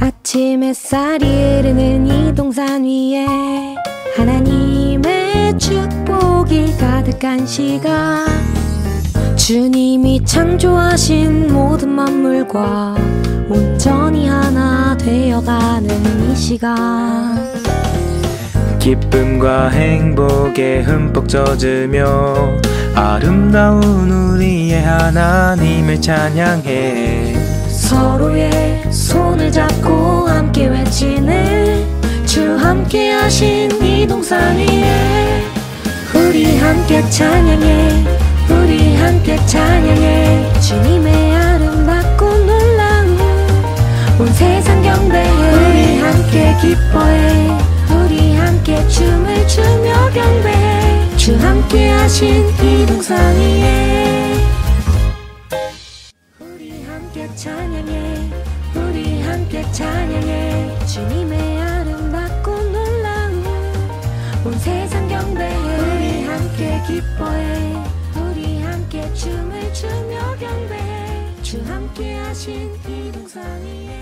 아침 햇살이 흐르는 이 동산 위에 하나님의 축복이 가득한 시간 주님이 창조하신 모든 만물과 온전히 하나 되어가는 이 시간 기쁨과 행복에 흠뻑 젖으며 아름다운 우리의 하나님을 찬양해. 서로의 손을 잡고 함께 외치네 주 함께 하신 이 동산 위에 우리 함께 찬양해. 우리 함께 찬양해 함께 하신 이 동산 위에. 우리 함께 찬양해 우리 함께 찬양해. 주님의 아름답고 놀라운 온 세상 경배해 우리 함께 기뻐해 우리 함께 춤을 추며 경배해. 주 함께 하신 이 동산 위에